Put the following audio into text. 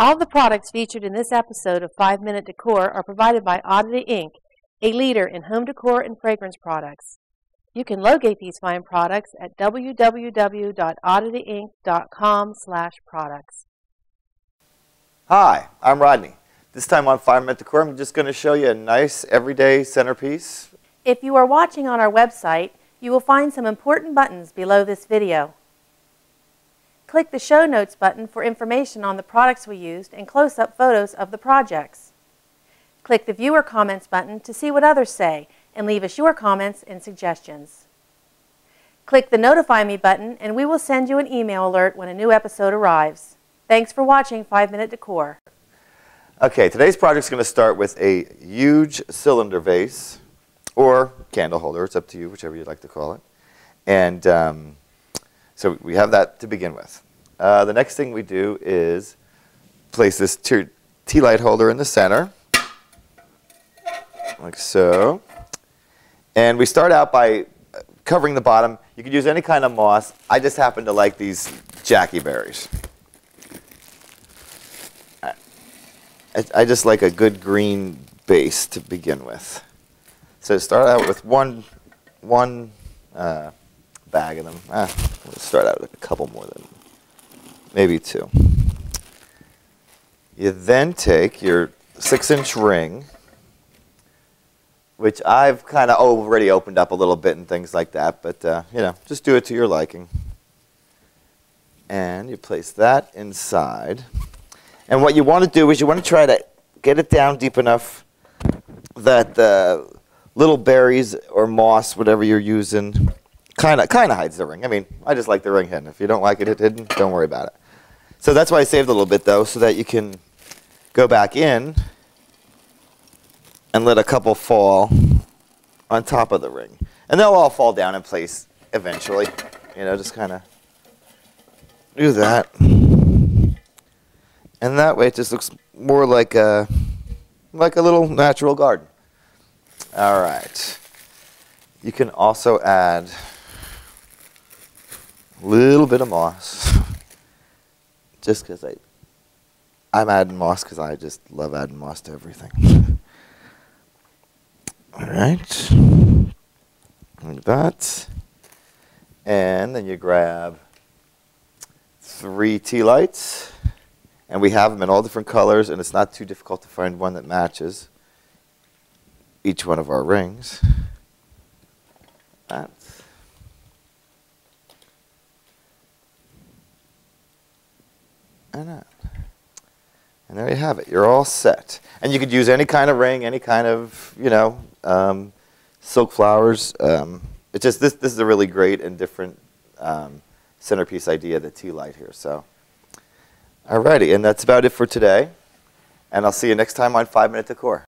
All the products featured in this episode of 5 Minute Decor are provided by Oddity Inc., a leader in home decor and fragrance products. You can locate these fine products at www.oddityinc.com/products. Hi, I'm Rodney. This time on 5 Minute Decor, I'm just going to show you a nice everyday centerpiece. If you are watching on our website, you will find some important buttons below this video. Click the Show Notes button for information on the products we used and close-up photos of the projects. Click the Viewer Comments button to see what others say and leave us your comments and suggestions. Click the Notify Me button and we will send you an email alert when a new episode arrives. Thanks for watching 5 Minute Decor. Okay, today's project is going to start with a huge cylinder vase or candle holder. It's up to you, whichever you'd like to call it. And um, so we have that to begin with. Uh, the next thing we do is place this tea light holder in the center, like so. And we start out by covering the bottom. You could use any kind of moss. I just happen to like these Jackie berries. I, I just like a good green base to begin with. So start out with one, one uh, bag of them. Ah, let's start out with a couple more than maybe two. You then take your six inch ring, which I've kind of already opened up a little bit and things like that, but uh, you know, just do it to your liking. And you place that inside. And what you want to do is you want to try to get it down deep enough that the little berries or moss, whatever you're using, kind of kind of hides the ring. I mean, I just like the ring hidden. If you don't like it hidden, don't worry about it. So that's why I saved a little bit though, so that you can go back in and let a couple fall on top of the ring. And they'll all fall down in place eventually. You know, just kind of do that. And that way it just looks more like a, like a little natural garden. All right. You can also add little bit of moss. just because I, I'm adding moss because I just love adding moss to everything. All right. Like that. And then you grab three tea lights. And we have them in all different colors, and it's not too difficult to find one that matches each one of our rings. That. And that. And there you have it. You're all set. And you could use any kind of ring, any kind of, you know, um, silk flowers. Um, it's just this, this is a really great and different um, centerpiece idea, the tea light here. So, alrighty, and that's about it for today. And I'll see you next time on 5 Minute Decor.